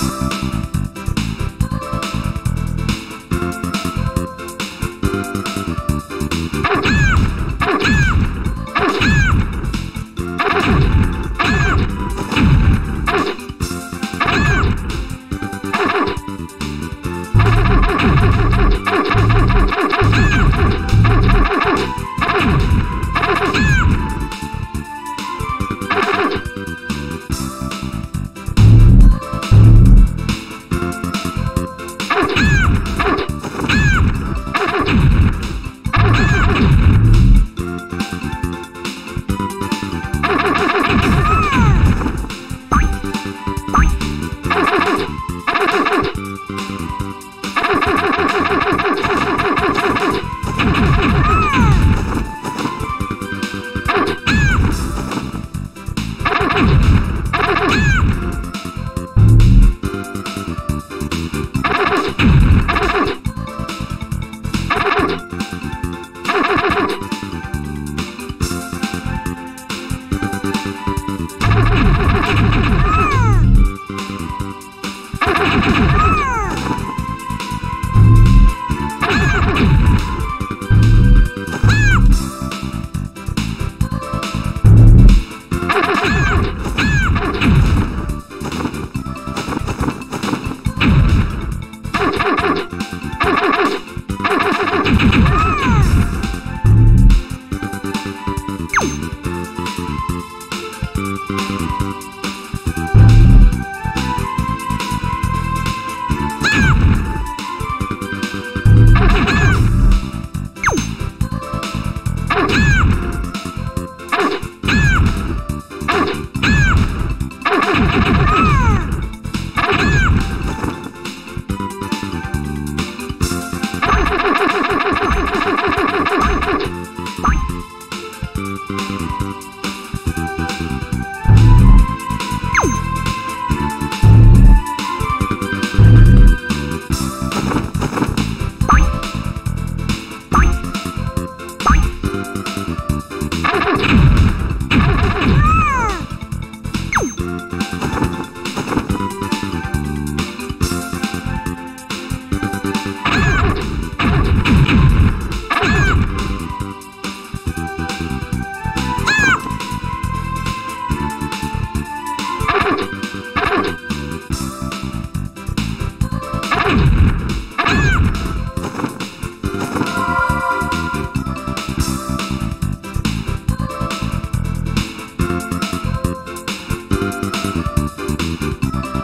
Thank you. Ha ha ha ha ha! Thank you.